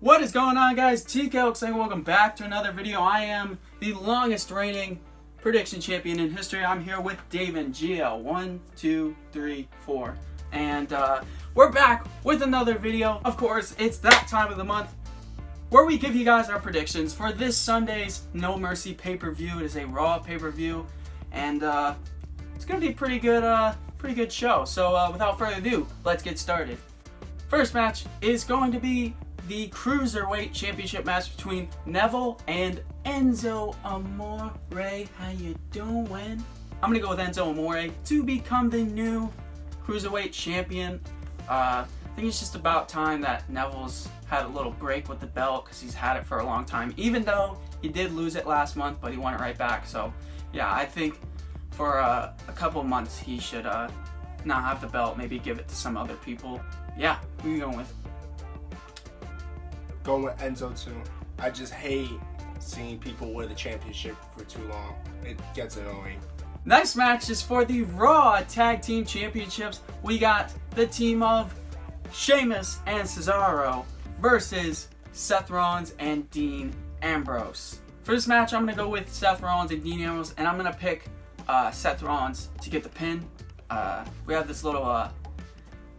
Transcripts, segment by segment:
What is going on guys? TK saying welcome back to another video. I am the longest reigning prediction champion in history. I'm here with DavinGL. One, two, three, four. And uh, we're back with another video. Of course, it's that time of the month where we give you guys our predictions for this Sunday's No Mercy pay-per-view. It is a Raw pay-per-view. And uh, it's to be pretty good, uh, pretty good show. So uh, without further ado, let's get started. First match is going to be the Cruiserweight Championship match between Neville and Enzo Amore. How you doing? I'm gonna go with Enzo Amore to become the new Cruiserweight Champion. Uh, I think it's just about time that Neville's had a little break with the belt because he's had it for a long time. Even though he did lose it last month, but he won it right back. So, yeah, I think for uh, a couple months he should uh, not have the belt. Maybe give it to some other people. Yeah, you going with? Going with Enzo too. I just hate seeing people wear the championship for too long. It gets annoying. Next match is for the Raw Tag Team Championships. We got the team of Sheamus and Cesaro versus Seth Rollins and Dean Ambrose. For this match, I'm going to go with Seth Rollins and Dean Ambrose, and I'm going to pick uh, Seth Rollins to get the pin. Uh, we have this little uh,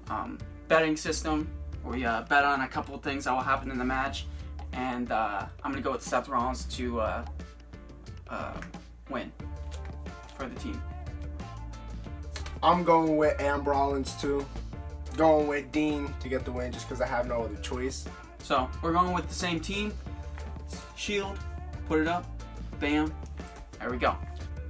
um, betting system we uh, bet on a couple of things that will happen in the match, and uh, I'm gonna go with Seth Rollins to uh, uh, win for the team. I'm going with Am Rollins too. Going with Dean to get the win just because I have no other choice. So we're going with the same team. Shield, put it up, bam, there we go.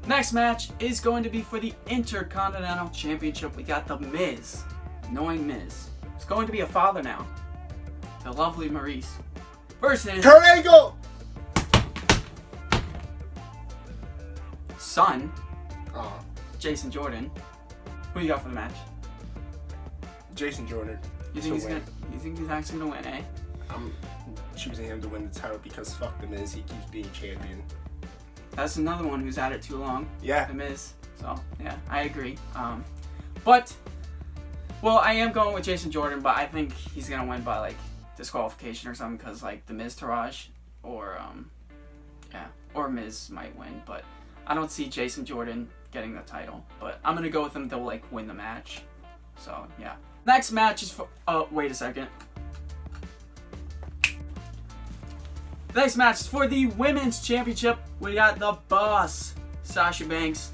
Next match is going to be for the Intercontinental Championship. We got The Miz, knowing Miz is going to be a father now. The lovely Maryse. Versus Angle! son, Uh, Jason Jordan. Who you got for the match? Jason Jordan. You think he's win. gonna? You think he's actually gonna win? Eh? I'm choosing him to win the title because fuck the Miz. He keeps being champion. That's another one who's at it too long. Yeah. The Miz. So yeah, I agree. Um, but well, I am going with Jason Jordan, but I think he's gonna win by like disqualification or something because like the Miztourage or um, yeah, or Miz might win, but I don't see Jason Jordan getting the title. But I'm gonna go with him to like win the match. So yeah. Next match is for. Oh wait a second. Next match is for the Women's Championship. We got the boss, Sasha Banks,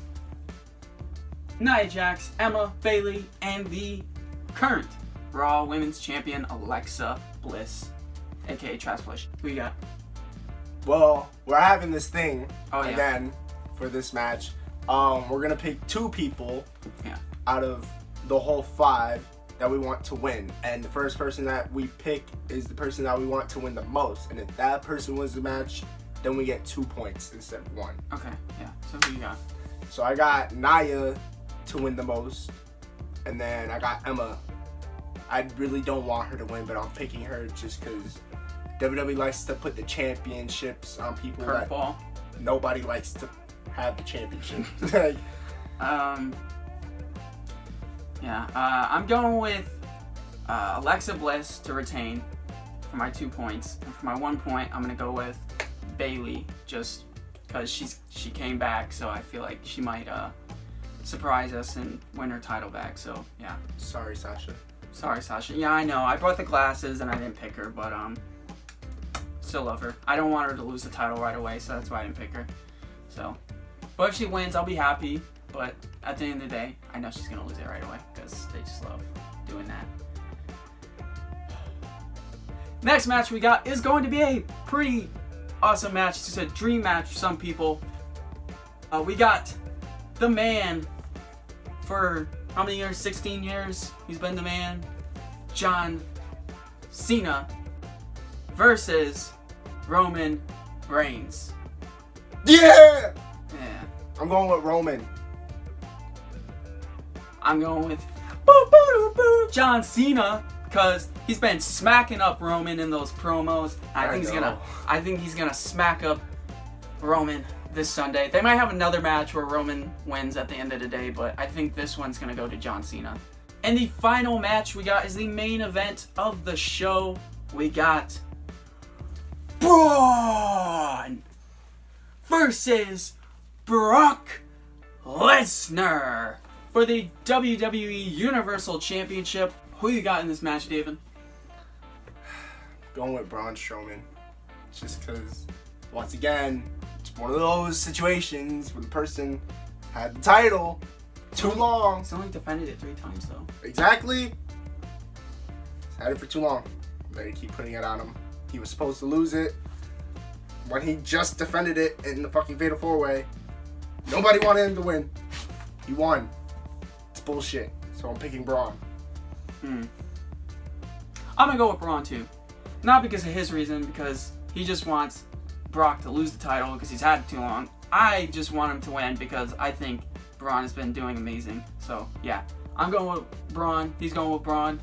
Nia Jax, Emma, Bayley, and the current Raw Women's Champion, Alexa Bliss, aka Trash Bliss. Who you got? Well, we're having this thing Oh, yeah. again for this match. Um, we're gonna pick two people Yeah. out of the whole five that we want to win, and the first person that we pick is the person that we want to win the most. And if that person wins the match, then we get two points instead of one. Okay, yeah. So who you got? So I got Nia to win the most, and then I got Emma. I really don't want her to win, but I'm picking her just because WWE likes to put the championships on people that Curveball. nobody likes to have the championship. Like, Um. Yeah, uh, I'm going with uh, Alexa Bliss to retain for my two points, and for my one point, I'm gonna go with Bayley just because she's she came back, so I feel like she might uh, surprise us and win her title back. So yeah, Sorry, Sasha. sorry Sasha. Yeah, I know. I brought the glasses and I didn't pick her, but um, still love her. I don't want her to lose the title right away, so that's why I didn't pick her. So, but if she wins, I'll be happy. But at the end of the day, I know she's gonna lose it right away because they just love doing that. Next match we got is going to be a pretty awesome match. It's just a dream match for some people. Uh, we got the man for how many years? 16 years. He's been the man. John Cena versus Roman Reigns. Yeah! Yeah. I'm going with Roman. I'm going with boo, boo, boo, John Cena because he's been smacking up Roman in those promos. I I think he's gonna. I think he's gonna smack up Roman this Sunday. They might have another match where Roman wins at the end of the day, but I think this one's gonna go to John Cena. And the final match we got is the main event of the show. We got Braun versus Brock Lesnar for the WWE Universal Championship. Who you got in this match, David? Going with Braun Strowman. Just because, once again, one of those situations where the person had the title too long. He's only defended it three times, though. Exactly. Had it for too long. They keep putting it on him. He was supposed to lose it when he just defended it in the fucking Fatal Four Way. Nobody wanted him to win. He won. It's bullshit. So I'm picking Braun. Hmm. I'm gonna go with Braun too. Not because of his reason, because he just wants Brock to lose the title because he's had it too long. I just want him to win because I think Braun has been doing amazing. So yeah, I'm going with Braun. He's going with Braun.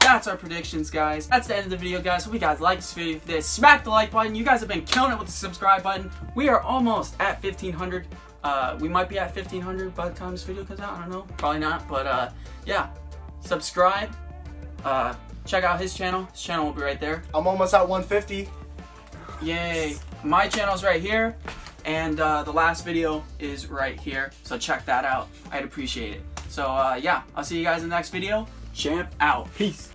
That's our predictions, guys. That's the end of the video, guys. Hope you guys like this video. If you did, smack the like button. You guys have been killing it with the subscribe button. We are almost at 1,500. Uh, we might be at 1,500 by the time this video comes out. I don't know. Probably not. But uh, yeah, subscribe. Uh, check out his channel. His channel will be right there. I'm almost at 150. Yay. My channel's right here. And uh, the last video is right here. So check that out. I'd appreciate it. So uh, yeah, I'll see you guys in the next video. Champ out. Peace.